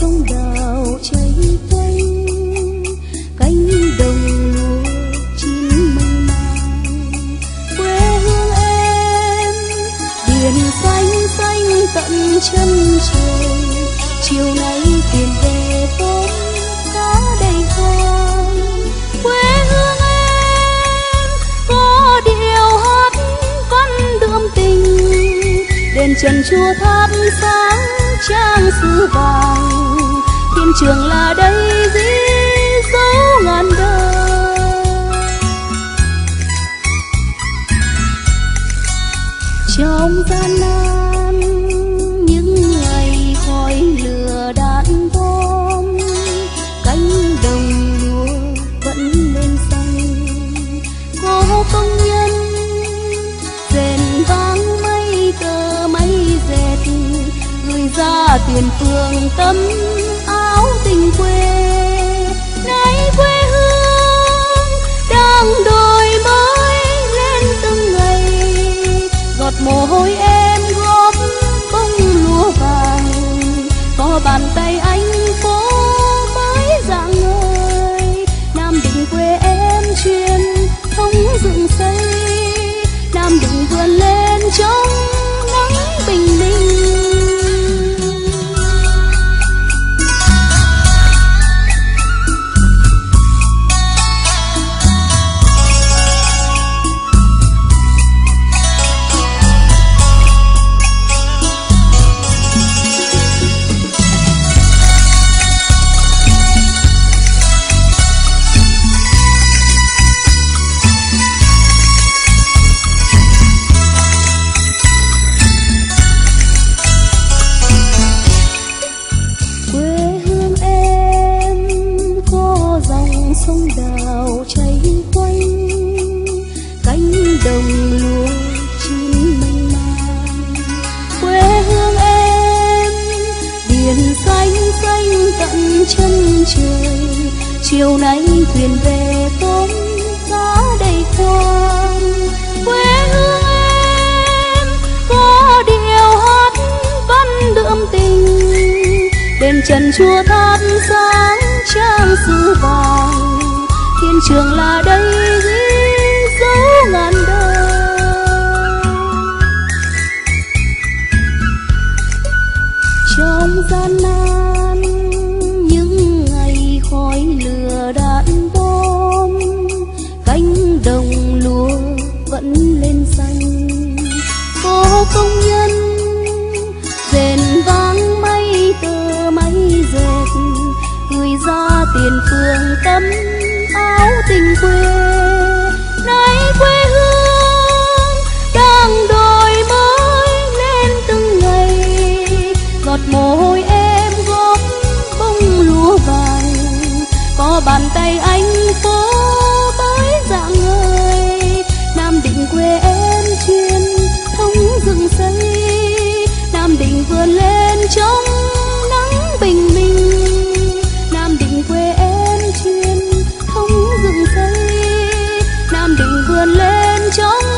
sông đào cháy cánh cánh đồng lúa chín mênh mang quê hương em, biển xanh xanh tận chân trời, chiều nay thuyền về vốn cá đầy khơi quê hương em, có điệu hát con đượm tình, đền trần chùa tháp sáng trang sư vàng. Thiên trường là đây dĩ dấu ngàn đời. Ra tiền phương tấm áo tình quê. Nay quê hương đang đổi mới lên từng ngày. Giọt mồ hôi em chân trời, chiều nay thuyền về tôm cá đầy khoang quê hương em có điệu hát văn đượm tình. Đền trần chùa tháp sáng trang sư vàng. Thiên trường là đây ghi xanh. Có công nhân rền vang mây tờ mây dệt gửi ra tiền phương tấm áo tình quê. Nay quê hương trong nắng bình minh. Nam định quê em chuyên không dựng xây. Nam định vươn lên trong